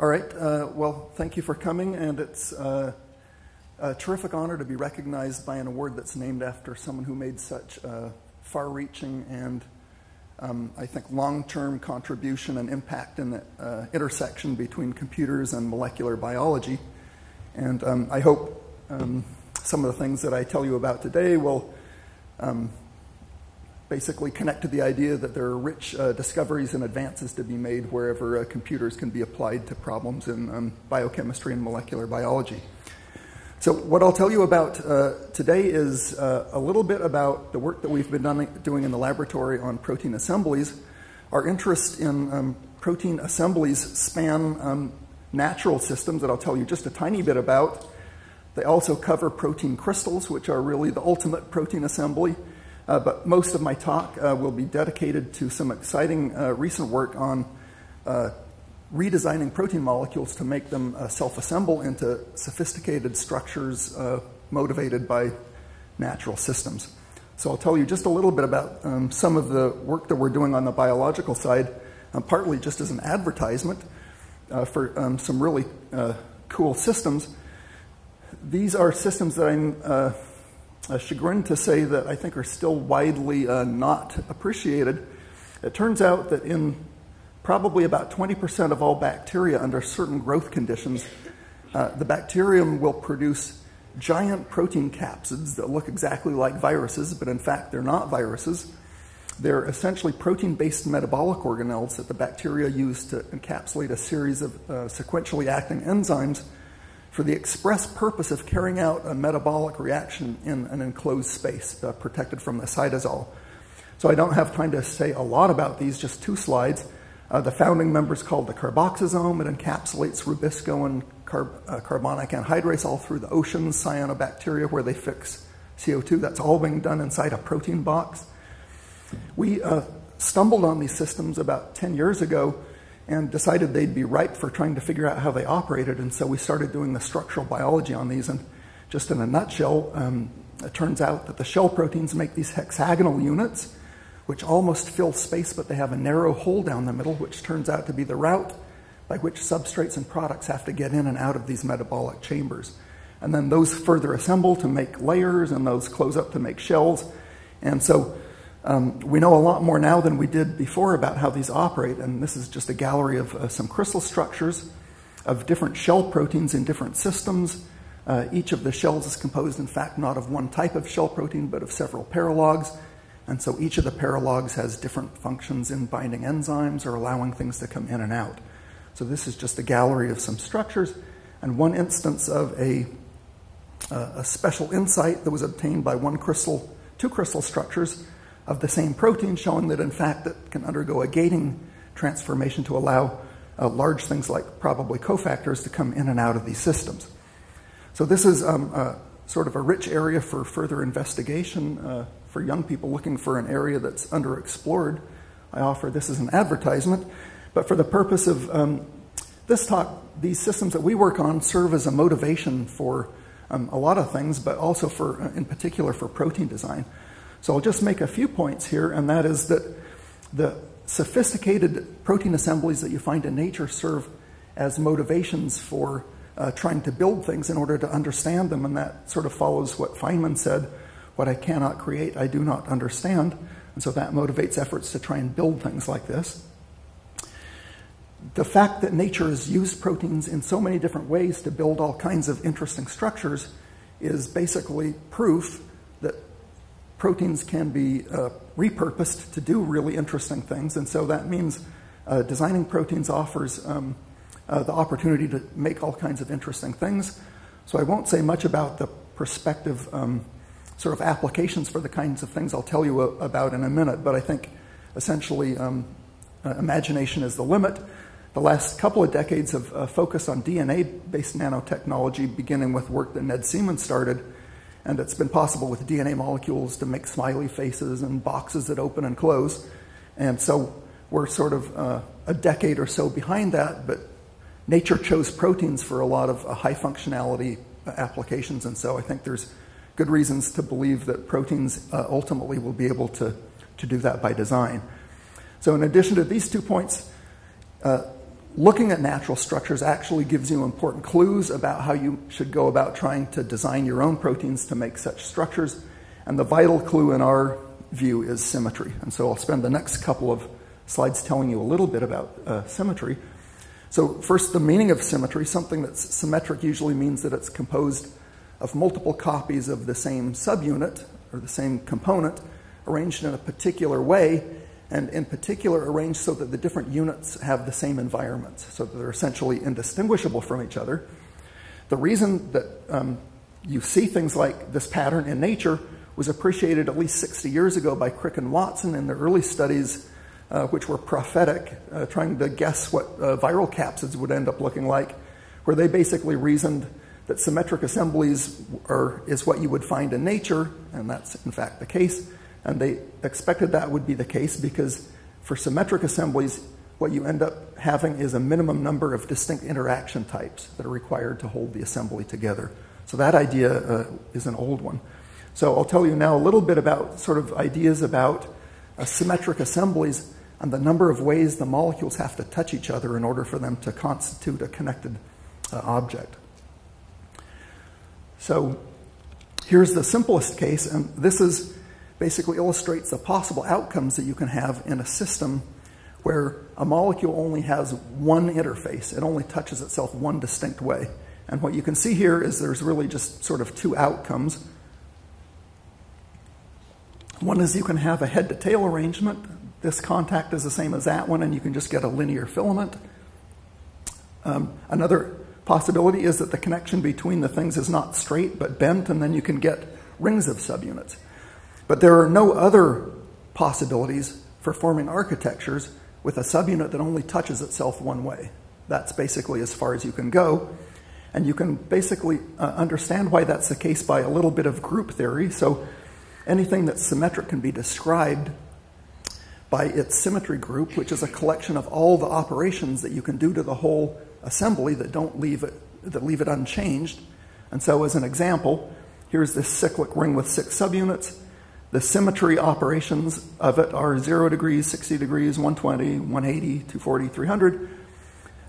All right. Uh, well, thank you for coming, and it's uh, a terrific honor to be recognized by an award that's named after someone who made such uh, far reaching and um, I think long term contribution and impact in the uh, intersection between computers and molecular biology. And um, I hope um, some of the things that I tell you about today will um, basically connect to the idea that there are rich uh, discoveries and advances to be made wherever uh, computers can be applied to problems in um, biochemistry and molecular biology. So, what I'll tell you about uh, today is uh, a little bit about the work that we've been done, doing in the laboratory on protein assemblies. Our interest in um, protein assemblies span um, natural systems that I'll tell you just a tiny bit about. They also cover protein crystals, which are really the ultimate protein assembly. Uh, but most of my talk uh, will be dedicated to some exciting uh, recent work on uh, redesigning protein molecules to make them uh, self assemble into sophisticated structures uh, motivated by natural systems. So I'll tell you just a little bit about um, some of the work that we're doing on the biological side, um, partly just as an advertisement for um, some really cool systems. These are systems that I'm uh, chagrined to say that I think are still widely uh, not appreciated. It turns out that in probably about 20% of all bacteria under certain growth conditions, uh, the bacterium will produce giant protein capsids that look exactly like viruses, but in fact they're not viruses. They're essentially protein based metabolic organelles that the bacteria use to encapsulate a series of uh, sequentially acting enzymes for the express purpose of carrying out a metabolic reaction in an enclosed space uh, protected from the cytosol. So I don't have time to say a lot about these, just two slides. Uh, the founding member is called the carboxysome. It encapsulates rubisco and uh, carbonic anhydrase all through the oceans, cyanobacteria, where they fix CO2. That's all being done inside a protein box. We uh, stumbled on these systems about 10 years ago and decided they'd be ripe for trying to figure out how they operated. And so we started doing the structural biology on these. And just in a nutshell, um, it turns out that the shell proteins make these hexagonal units, which almost fill space, but they have a narrow hole down the middle, which turns out to be the route by which substrates and products have to get in and out of these metabolic chambers. And then those further assemble to make layers, and those close up to make shells. And so um, we know a lot more now than we did before about how these operate, and this is just a gallery of uh, some crystal structures of different shell proteins in different systems. Uh, each of the shells is composed, in fact, not of one type of shell protein, but of several paralogs. And so each of the paralogs has different functions in binding enzymes or allowing things to come in and out. So this is just a gallery of some structures and one instance of a, uh, a special insight that was obtained by one crystal, two crystal structures of the same protein, showing that in fact it can undergo a gating transformation to allow uh, large things like probably cofactors to come in and out of these systems. So this is um, uh, sort of a rich area for further investigation uh, for young people looking for an area that's underexplored. I offer this as an advertisement, but for the purpose of um, this talk, these systems that we work on serve as a motivation for um, a lot of things, but also for, uh, in particular, for protein design. So I'll just make a few points here, and that is that the sophisticated protein assemblies that you find in nature serve as motivations for uh, trying to build things in order to understand them, and that sort of follows what Feynman said what I cannot create, I do not understand. And so that motivates efforts to try and build things like this. The fact that nature has used proteins in so many different ways to build all kinds of interesting structures is basically proof proteins can be uh, repurposed to do really interesting things. And so that means uh, designing proteins offers um, uh, the opportunity to make all kinds of interesting things. So I won't say much about the prospective um, sort of applications for the kinds of things I'll tell you about in a minute, but I think essentially um, uh, imagination is the limit. The last couple of decades of uh, focused on DNA based nanotechnology, beginning with work that Ned Seaman started and it's been possible with DNA molecules to make smiley faces and boxes that open and close. And so we're sort of uh, a decade or so behind that, but nature chose proteins for a lot of uh, high functionality uh, applications. And so I think there's good reasons to believe that proteins uh, ultimately will be able to, to do that by design. So, in addition to these two points, uh, looking at natural structures actually gives you important clues about how you should go about trying to design your own proteins to make such structures. And the vital clue in our view is symmetry. And so I'll spend the next couple of slides telling you a little bit about uh, symmetry. So, first, the meaning of symmetry. Something that's symmetric usually means that it's composed of multiple copies of the same subunit or the same component arranged in a particular way, and in particular arranged so that the different units have the same environments, so that they're essentially indistinguishable from each other. The reason that um, you see things like this pattern in nature was appreciated at least 60 years ago by Crick and Watson in their early studies, uh, which were prophetic, uh, trying to guess what uh, viral capsids would end up looking like, where they basically reasoned that symmetric assemblies are, is what you would find in nature, and that's in fact the case. And they expected that would be the case because for symmetric assemblies, what you end up having is a minimum number of distinct interaction types that are required to hold the assembly together. So that idea uh, is an old one. So I'll tell you now a little bit about sort of ideas about uh, symmetric assemblies and the number of ways the molecules have to touch each other in order for them to constitute a connected uh, object. So here's the simplest case, and this is basically illustrates the possible outcomes that you can have in a system where a molecule only has one interface. It only touches itself one distinct way. And what you can see here is there's really just sort of two outcomes. One is you can have a head to tail arrangement. This contact is the same as that one, and you can just get a linear filament. Um, another possibility is that the connection between the things is not straight but bent, and then you can get rings of subunits. But there are no other possibilities for forming architectures with a subunit that only touches itself one way. That's basically as far as you can go. And you can basically uh, understand why that's the case by a little bit of group theory. So anything that's symmetric can be described by its symmetry group, which is a collection of all the operations that you can do to the whole assembly that don't leave it that leave it unchanged. And so as an example, here's this cyclic ring with six subunits. The symmetry operations of it are 0 degrees, 60 degrees, 120, 180, 240, 300.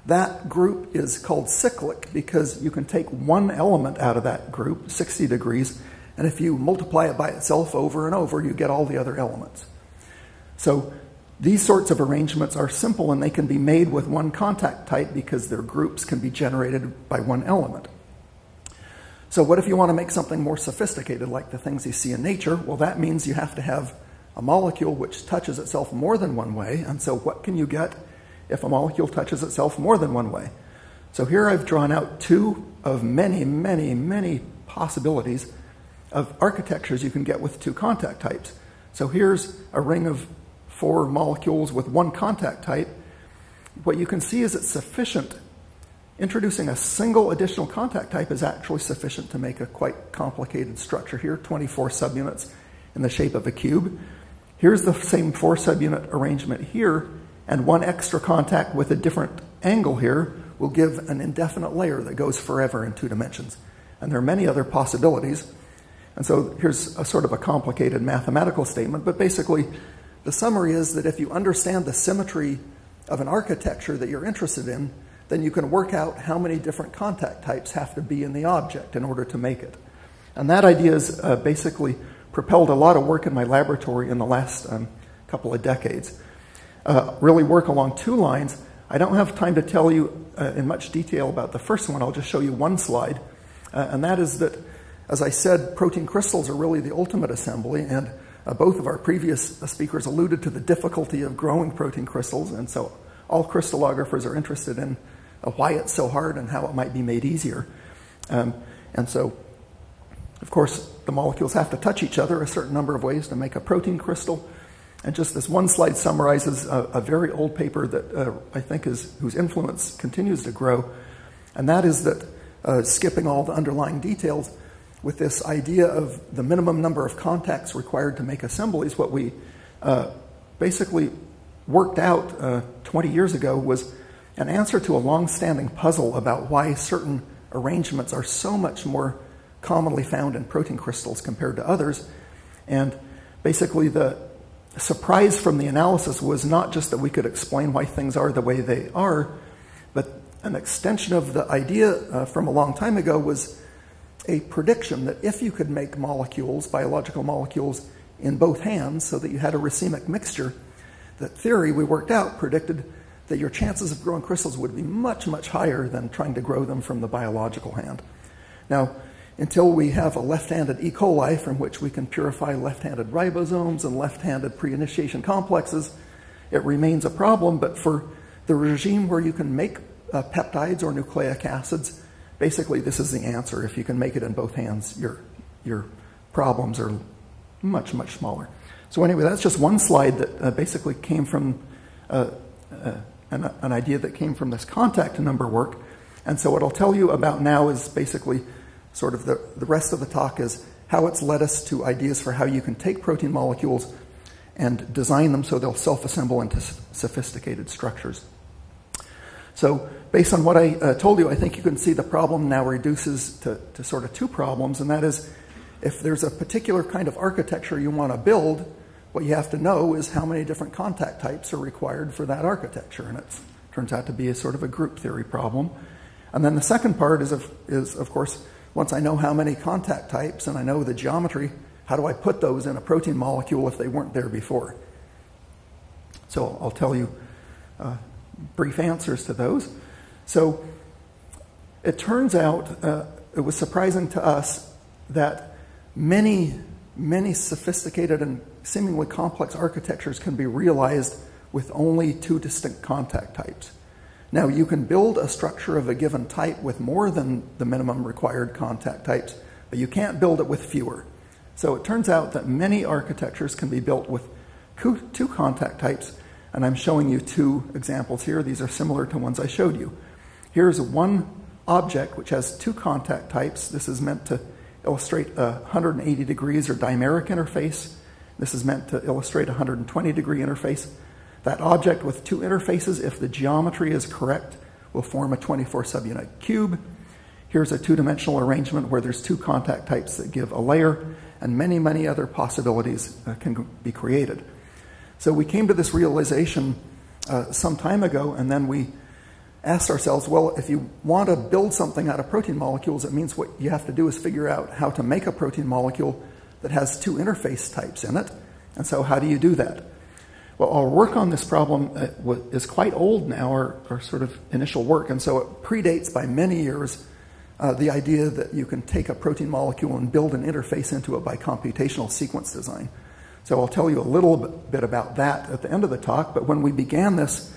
That group is called cyclic because you can take one element out of that group, 60 degrees, and if you multiply it by itself over and over, you get all the other elements. So these sorts of arrangements are simple and they can be made with one contact type because their groups can be generated by one element. So, what if you want to make something more sophisticated like the things you see in nature? Well, that means you have to have a molecule which touches itself more than one way. And so, what can you get if a molecule touches itself more than one way? So, here I've drawn out two of many, many, many possibilities of architectures you can get with two contact types. So, here's a ring of four molecules with one contact type, what you can see is it's sufficient. Introducing a single additional contact type is actually sufficient to make a quite complicated structure here 24 subunits in the shape of a cube. Here's the same four subunit arrangement here, and one extra contact with a different angle here will give an indefinite layer that goes forever in two dimensions. And there are many other possibilities. And so here's a sort of a complicated mathematical statement, but basically, the summary is that if you understand the symmetry of an architecture that you're interested in, then you can work out how many different contact types have to be in the object in order to make it. And that idea has uh, basically propelled a lot of work in my laboratory in the last um, couple of decades. Uh, really work along two lines. I don't have time to tell you uh, in much detail about the first one. I'll just show you one slide. Uh, and that is that, as I said, protein crystals are really the ultimate assembly. And uh, both of our previous speakers alluded to the difficulty of growing protein crystals, and so all crystallographers are interested in uh, why it's so hard and how it might be made easier. Um, and so, of course, the molecules have to touch each other a certain number of ways to make a protein crystal. And just this one slide summarizes a, a very old paper that uh, I think is whose influence continues to grow, and that is that uh, skipping all the underlying details, with this idea of the minimum number of contacts required to make assemblies, what we uh, basically worked out uh, 20 years ago was an answer to a long standing puzzle about why certain arrangements are so much more commonly found in protein crystals compared to others. And basically, the surprise from the analysis was not just that we could explain why things are the way they are, But an extension of the idea uh, from a long time ago was a prediction that if you could make molecules, biological molecules, in both hands so that you had a racemic mixture, that theory we worked out predicted that your chances of growing crystals would be much, much higher than trying to grow them from the biological hand. Now, until we have a left handed E. coli from which we can purify left handed ribosomes and left handed pre initiation complexes, it remains a problem. But for the regime where you can make uh, peptides or nucleic acids, basically this is the answer. If you can make it in both hands, your, your problems are much, much smaller. So, anyway, that's just one slide that uh, basically came from uh, uh an, an idea that came from this contact number work. And so, what I'll tell you about now is basically sort of the, the rest of the talk is how it's led us to ideas for how you can take protein molecules and design them so they'll self assemble into sophisticated structures. So, based on what I uh, told you, I think you can see the problem now reduces to, to sort of two problems, and that is if there's a particular kind of architecture you want to build, what you have to know is how many different contact types are required for that architecture, and it turns out to be a sort of a group theory problem. And then the second part is, of, is, of course, once I know how many contact types and I know the geometry, how do I put those in a protein molecule if they weren't there before? So I'll tell you uh, brief answers to those. So it turns out, uh, it was surprising to us that many, many sophisticated and seemingly complex architectures can be realized with only two distinct contact types. Now, you can build a structure of a given type with more than the minimum required contact types, but you can't build it with fewer. So it turns out that many architectures can be built with two contact types, and I'm showing you two examples here. These are similar to ones I showed you. Here's one object which has two contact types. This is meant to illustrate a 180 degrees or dimeric interface. This is meant to illustrate a 120 degree interface. That object with two interfaces, if the geometry is correct, will form a 24 subunit cube. Here's a two dimensional arrangement where there's two contact types that give a layer, and many, many other possibilities uh, can be created. So we came to this realization uh, some time ago, and then we asked ourselves well, if you want to build something out of protein molecules, it means what you have to do is figure out how to make a protein molecule that has two interface types in it. And so, how do you do that? Well, our work on this problem uh, is quite old now, our, our sort of initial work, and so it predates by many years uh, the idea that you can take a protein molecule and build an interface into it by computational sequence design. So I'll tell you a little bit about that at the end of the talk, but when we began this,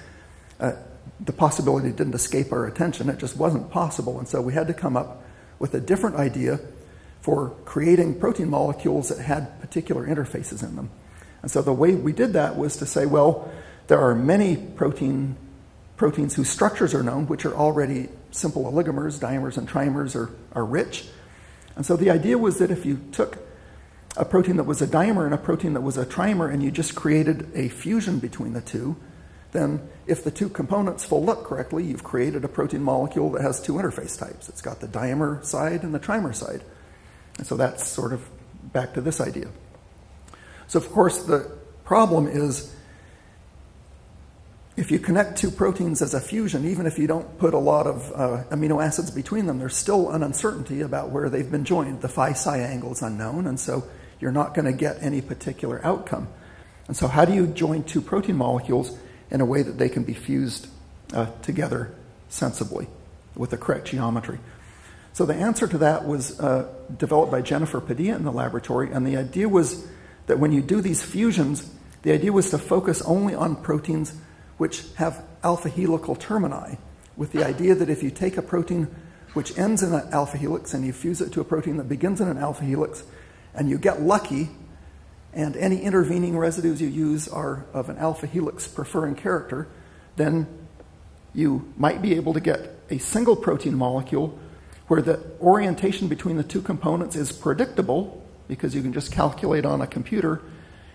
uh, the possibility didn't escape our attention. It just wasn't possible, and so we had to come up with a different idea for creating protein molecules that had particular interfaces in them. And so the way we did that was to say, well, there are many protein, proteins whose structures are known, which are already simple oligomers, dimers, and trimers are, are rich. And so the idea was that if you took a protein that was a dimer and a protein that was a trimer and you just created a fusion between the two, then if the two components fold up correctly, you've created a protein molecule that has two interface types. It's got the dimer side and the trimer side. And so that's sort of back to this idea. So, of course, the problem is if you connect two proteins as a fusion, even if you don't put a lot of uh, amino acids between them, there's still an uncertainty about where they've been joined. The phi psi angle is unknown, and so you're not going to get any particular outcome. And so, how do you join two protein molecules in a way that they can be fused uh, together sensibly with the correct geometry? So, the answer to that was uh, developed by Jennifer Padilla in the laboratory, and the idea was that when you do these fusions, the idea was to focus only on proteins which have alpha helical termini, with the idea that if you take a protein which ends in an alpha helix and you fuse it to a protein that begins in an alpha helix, and you get lucky, and any intervening residues you use are of an alpha helix preferring character, then you might be able to get a single protein molecule where the orientation between the two components is predictable because you can just calculate on a computer,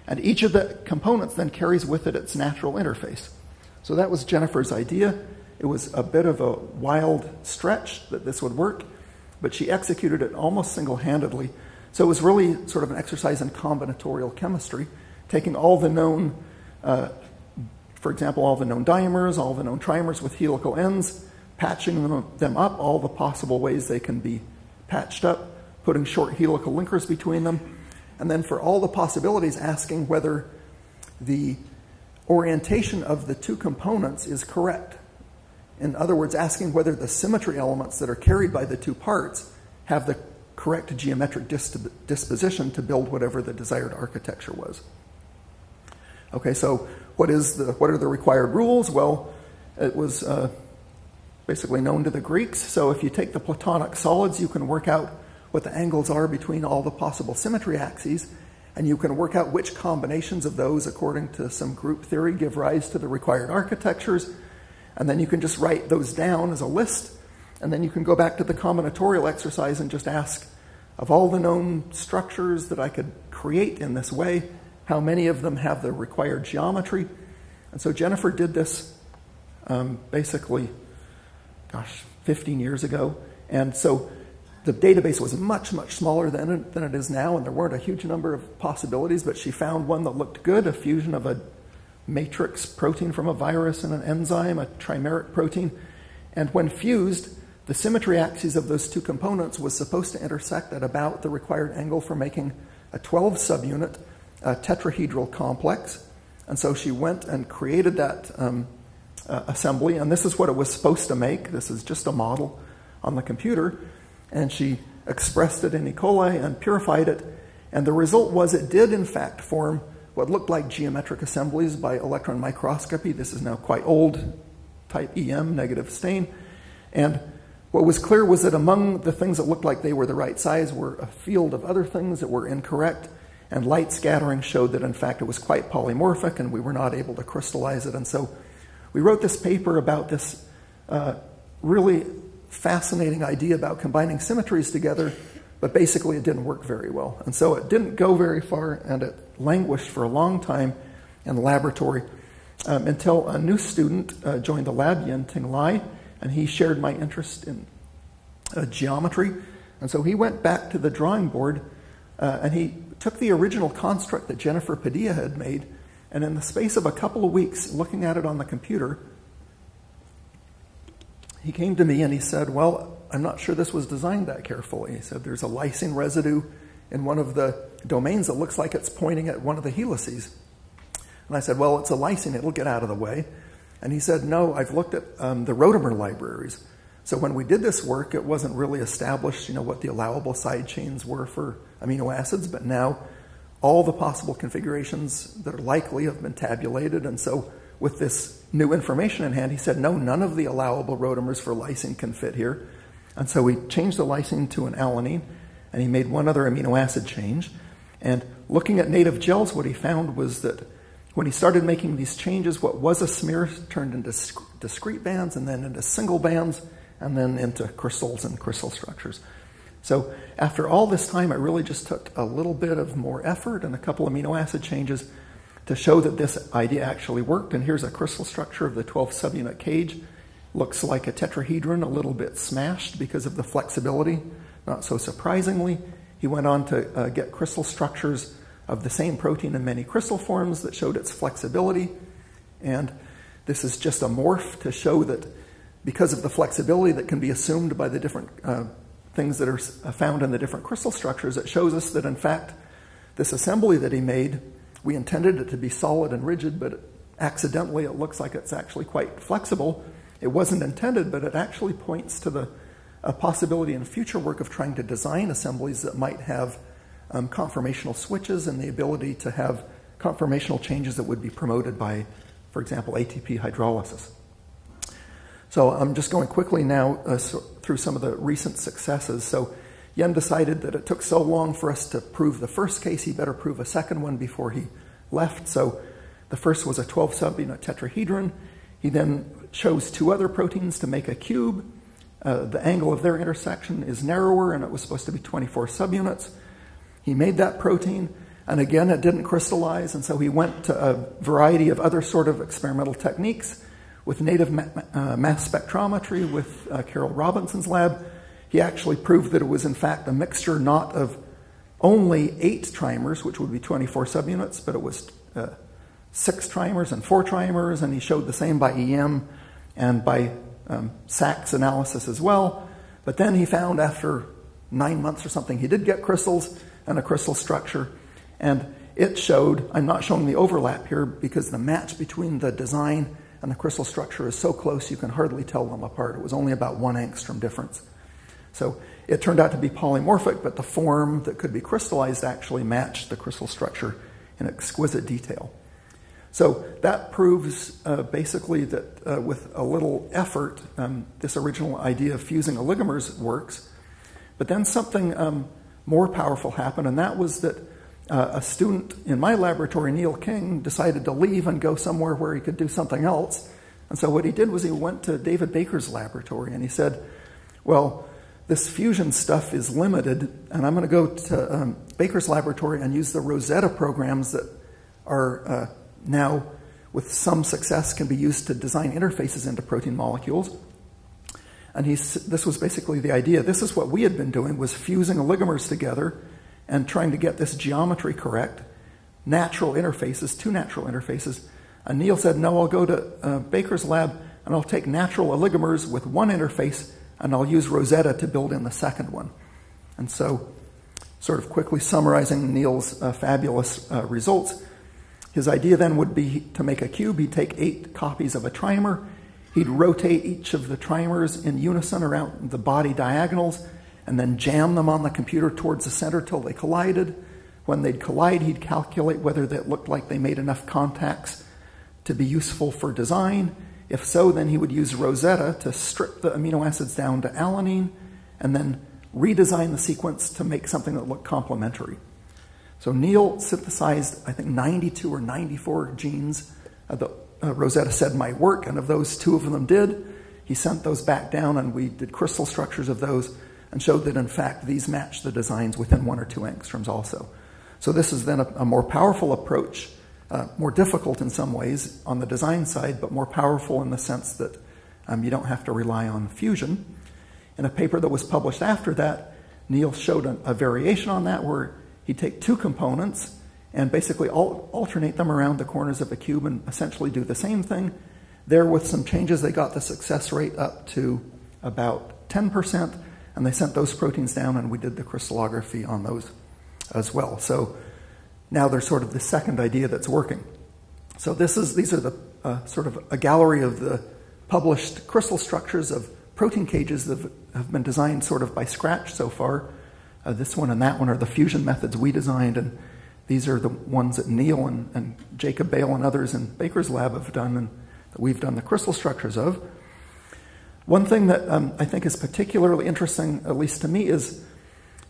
and each of the components then carries with it its natural interface. So that was Jennifer's idea. It was a bit of a wild stretch that this would work, but she executed it almost single handedly. So it was really sort of an exercise in combinatorial chemistry, taking all the known, uh, for example, all the known dimers, all the known trimers with helical ends, patching them, up, all the possible ways they can be patched up, putting short helical linkers between them, and then for all the possibilities, asking whether the orientation of the two components is correct. In other words, asking whether the symmetry elements that are carried by the two parts have the correct geometric disposition to build whatever the desired architecture was. Okay, so what is the what are the required rules? Well, it was uh, basically known to the Greeks. So if you take the Platonic solids, you can work out what the angles are between all the possible symmetry axes, and you can work out which combinations of those, according to some group theory, give rise to the required architectures. And then you can just write those down as a list, and then you can go back to the combinatorial exercise and just ask of all the known structures that I could create in this way, how many of them have the required geometry. And so Jennifer did this um, basically, gosh, 15 years ago. And so the database was much, much smaller than it, than it is now, and there weren't a huge number of possibilities, but she found one that looked good a fusion of a matrix protein from a virus and an enzyme, a trimeric protein. And when fused, the symmetry axes of those two components was supposed to intersect at about the required angle for making a 12 subunit uh, tetrahedral complex. And so she went and created that um, uh, assembly, and this is what it was supposed to make. This is just a model on the computer. And she expressed it in E. coli and purified it. And the result was it did, in fact, form what looked like geometric assemblies by electron microscopy. This is now quite old, type EM, negative stain. And what was clear was that among the things that looked like they were the right size were a field of other things that were incorrect. And light scattering showed that, in fact, it was quite polymorphic and we were not able to crystallize it. And so we wrote this paper about this uh, really fascinating idea about combining symmetries together, but basically it didn't work very well. And so it didn't go very far and it languished for a long time in the laboratory um, until a new student uh, joined the lab, Yen Ting Lai, and he shared my interest in uh, geometry. And so he went back to the drawing board uh, and he took the original construct that Jennifer Padilla had made, and in the space of a couple of weeks, looking at it on the computer, he came to me and he said, Well, I'm not sure this was designed that carefully. He said, There's a lysine residue in one of the domains that looks like it's pointing at one of the helices. And I said, Well, it's a lysine, it'll get out of the way. And he said, No, I've looked at um, the rotamer libraries. So when we did this work, it wasn't really established, you know, what the allowable side chains were for amino acids, but now all the possible configurations that are likely have been tabulated. And so with this new information in hand, he said, no, none of the allowable rotamers for lysine can fit here. And so we changed the lysine to an alanine, and he made one other amino acid change. And looking at native gels, what he found was that when he started making these changes, what was a smear turned into discrete bands, and then into single bands, and then into crystals and crystal structures. So after all this time, it really just took a little bit of more effort and a couple amino acid changes to show that this idea actually worked. And here's a crystal structure of the 12 subunit cage. Looks like a tetrahedron, a little bit smashed because of the flexibility. Not so surprisingly, he went on to uh, get crystal structures of the same protein in many crystal forms that showed its flexibility. And this is just a morph to show that because of the flexibility that can be assumed by the different uh, things that are uh, found in the different crystal structures, it shows us that in fact, this assembly that he made we intended it to be solid and rigid, but accidentally it looks like it's actually quite flexible. It wasn't intended, but it actually points to the possibility in future work of trying to design assemblies that might have um, conformational switches and the ability to have conformational changes that would be promoted by, for example, ATP hydrolysis. So I'm just going quickly now uh, so through some of the recent successes. So Yen decided that it took so long for us to prove the first case, he better prove a second one before he left. So the first was a 12 subunit tetrahedron. He then chose two other proteins to make a cube. Uh, the angle of their intersection is narrower, and it was supposed to be 24 subunits. He made that protein, and again, it didn't crystallize, and so he went to a variety of other sort of experimental techniques with native ma- uh, mass spectrometry with uh, Carol Robinson's lab he actually proved that it was, in fact, a mixture not of only eight trimers, which would be 24 subunits, but it was uh, six trimers and four trimers, and he showed the same by EM and by um, Sachs analysis as well. But then he found after nine months or something, he did get crystals and a crystal structure. And it showed, I'm not showing the overlap here because the match between the design and the crystal structure is so close you can hardly tell them apart. It was only about one angstrom difference. So it turned out to be polymorphic, but the form that could be crystallized actually matched the crystal structure in exquisite detail. So that proves uh, basically that uh, with a little effort, um, this original idea of fusing oligomers works. But then something um, more powerful happened, and that was that uh, a student in my laboratory, Neil King, decided to leave and go somewhere where he could do something else. And so what he did was he went to David Baker's laboratory and he said, Well, this fusion stuff is limited, and I'm going to go to um, Baker's laboratory and use the Rosetta programs that are uh, now, with some success, can be used to design interfaces into protein molecules. And he's, this was basically the idea. This is what we had been doing, was fusing oligomers together and trying to get this geometry correct, natural interfaces, two natural interfaces. And Neil said, no, I'll go to uh, Baker's lab and I'll take natural oligomers with one interface and I'll use Rosetta to build in the second one. And so, sort of quickly summarizing Neil's uh, fabulous uh, results, his idea then would be to make a cube. He'd take eight copies of a trimer. He'd rotate each of the trimers in unison around the body diagonals and then jam them on the computer towards the center till they collided. When they'd collide, he'd calculate whether that looked like they made enough contacts to be useful for design. If so, then he would use Rosetta to strip the amino acids down to alanine and then redesign the sequence to make something that looked complementary. So Neil synthesized, I think, 92 or 94 genes that uh, Rosetta said might work, and of those, two of them did. He sent those back down, and we did crystal structures of those and showed that, in fact, these match the designs within one or two angstroms also. So this is then a, a more powerful approach, uh, more difficult in some ways on the design side, but more powerful in the sense that um, you don't have to rely on fusion. In a paper that was published after that, Neil showed a, a variation on that where he'd take two components and basically al- alternate them around the corners of a cube and essentially do the same thing. There, with some changes, they got the success rate up to about 10%, and they sent those proteins down, and we did the crystallography on those as well. So now there's sort of the second idea that's working. So this is these are the uh, sort of a gallery of the published crystal structures of protein cages that have been designed sort of by scratch so far. Uh, this one and that one are the fusion methods we designed, and these are the ones that Neil and, and Jacob Bale and others in Baker's lab have done and that we've done the crystal structures of. One thing that um, I think is particularly interesting, at least to me, is,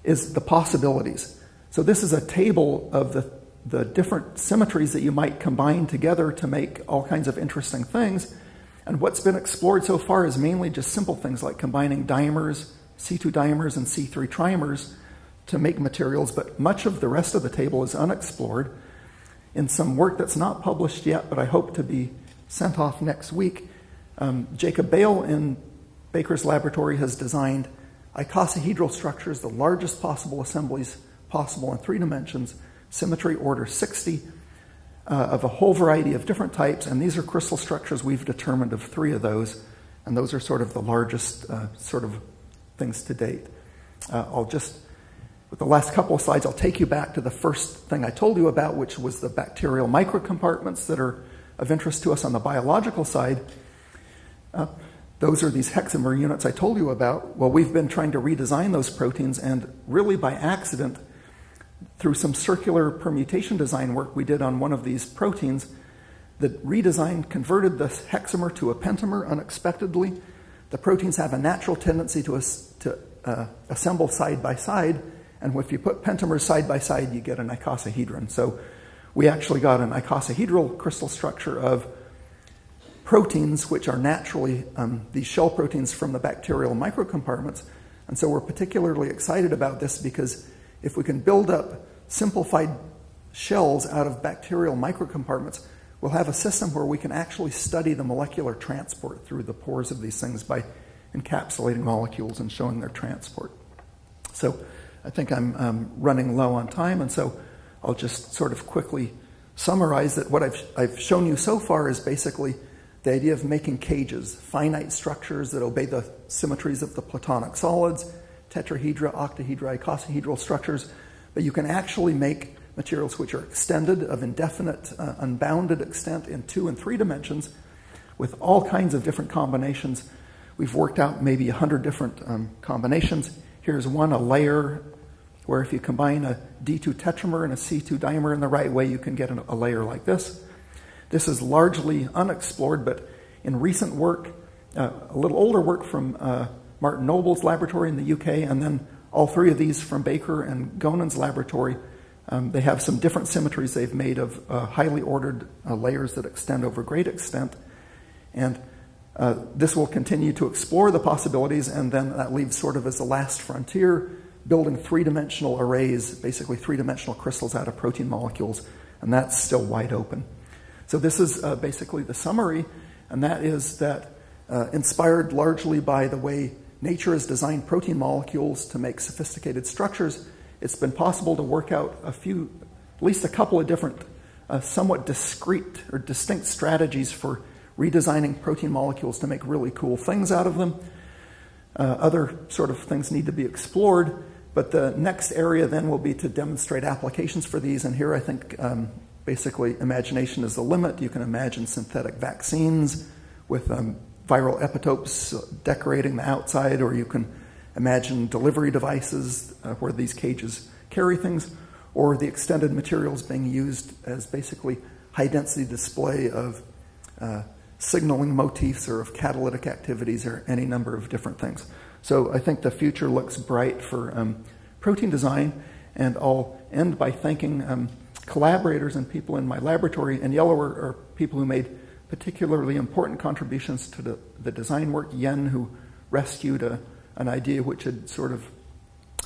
is the possibilities. So, this is a table of the, the different symmetries that you might combine together to make all kinds of interesting things. And what's been explored so far is mainly just simple things like combining dimers, C2 dimers, and C3 trimers to make materials, but much of the rest of the table is unexplored. In some work that's not published yet, but I hope to be sent off next week, um, Jacob Bale in Baker's laboratory has designed icosahedral structures, the largest possible assemblies possible in three dimensions, symmetry order 60, uh, of a whole variety of different types, and these are crystal structures. We've determined of three of those, and those are sort of the largest uh, sort of things to date. Uh, I'll just with the last couple of slides, I'll take you back to the first thing I told you about, which was the bacterial microcompartments that are of interest to us on the biological side. Those are these hexamer units I told you about. Well, we've been trying to redesign those proteins, and really by accident, through some circular permutation design work we did on one of these proteins, the redesign converted the hexamer to a pentamer unexpectedly. The proteins have a natural tendency to, to uh, assemble side by side and if you put pentamers side by side, you get an icosahedron. So we actually got an icosahedral crystal structure of proteins, which are naturally um, these shell proteins from the bacterial microcompartments. And so we're particularly excited about this because if we can build up simplified shells out of bacterial microcompartments, we'll have a system where we can actually study the molecular transport through the pores of these things by encapsulating molecules and showing their transport. So I think I'm um, running low on time, and so I'll just sort of quickly summarize that what I've, I've shown you so far is basically the idea of making cages, finite structures that obey the symmetries of the Platonic solids, tetrahedra, octahedra, icosahedral structures, but you can actually make materials which are extended of indefinite, uh, unbounded extent in two and three dimensions with all kinds of different combinations. We've worked out maybe 100 different um, combinations. Here's one, a layer, where if you combine a D2 tetramer and a C2 dimer in the right way, you can get a layer like this. This is largely unexplored, but in recent work, uh, a little older work from uh, Martin Noble's laboratory in the UK, and then all three of these from Baker and Gonen's laboratory, um, they have some different symmetries they've made of uh, highly ordered uh, layers that extend over great extent. And uh, this will continue to explore the possibilities, and then that leaves sort of as the last frontier, building three dimensional arrays, basically three dimensional crystals out of protein molecules, and that's still wide open. So, this is uh, basically the summary, and that is that uh, inspired largely by the way nature has designed protein molecules to make sophisticated structures, it's been possible to work out a few, at least a couple of different, uh, somewhat discrete or distinct strategies for redesigning protein molecules to make really cool things out of them. Uh, other sort of things need to be explored, but the next area then will be to demonstrate applications for these. And here I think um, basically imagination is the limit. You can imagine synthetic vaccines with um, viral epitopes decorating the outside, or you can imagine delivery devices uh, where these cages carry things, or the extended materials being used as basically high density display of uh, signaling motifs or of catalytic activities or any number of different things. So I think the future looks bright for um, protein design, and I'll end by thanking um, collaborators and people in my laboratory. And yellow are, are people who made particularly important contributions to the, the design work. Yen, who rescued a, an idea which had sort of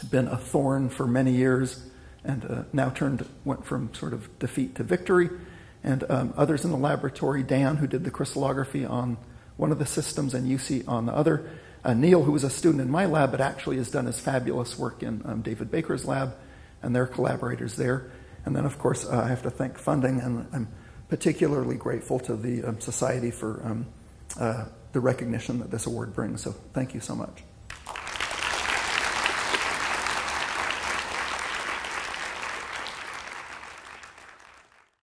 been a thorn for many years and uh, now turned went from sort of defeat to victory. And um, others in the laboratory, Dan, who did the crystallography on one of the systems, and Yusi on the other. Uh, Neil, who was a student in my lab, but actually has done his fabulous work in um, David Baker's lab, and their collaborators there. And then, of course, uh, I have to thank funding, and I'm particularly grateful to the um, Society for um, uh, the recognition that this award brings. So thank you so much.